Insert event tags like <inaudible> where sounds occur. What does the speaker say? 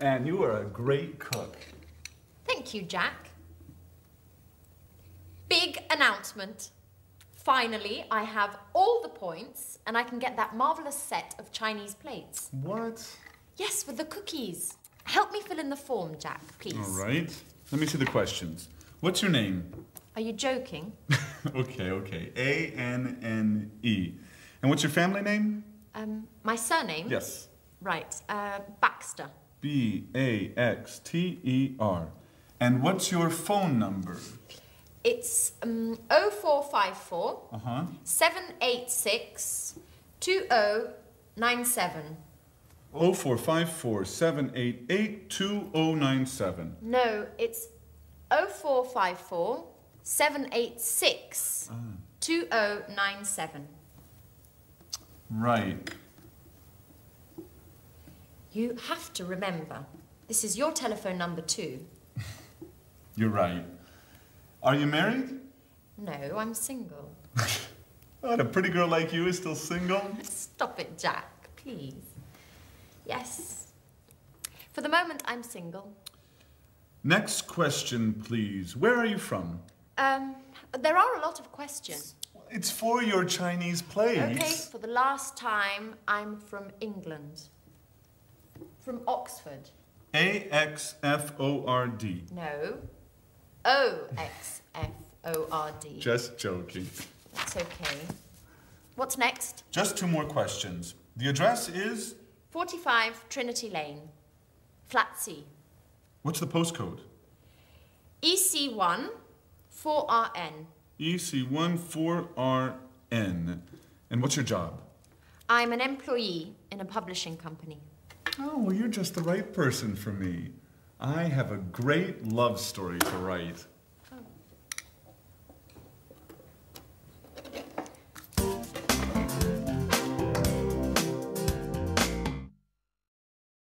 And you are a great cook. Thank you, Jack. Big announcement. Finally, I have all the points and I can get that marvelous set of Chinese plates. What? Yes, with the cookies. Help me fill in the form, Jack, please. All right. Let me see the questions. What's your name? Are you joking? <laughs> okay, okay. A N N E. And what's your family name? Um, my surname? Yes. Right, uh, Baxter. B A X T E R. And what's your phone number? It's um, 0454 Uh huh. 786 2097. 0454 788 2097. No, it's 0454 786 2097. Right. You have to remember, this is your telephone number too. <laughs> You're right. Are you married? No, I'm single. <laughs> What, a pretty girl like you is still single? <laughs> Stop it, Jack, please. Yes. For the moment, I'm single. Next question, please. Where are you from? Um, there are a lot of questions. It's for your Chinese plays. Okay, for the last time, I'm from England. From Oxford. A X F O R D. No. O X F O R D. Just joking. That's okay. What's next? Just two more questions. The address is. 45 Trinity Lane, Flat C. What's the postcode? EC1 4RN. EC14RN. And what's your job? I'm an employee in a publishing company. Oh, well, you're just the right person for me. I have a great love story to write.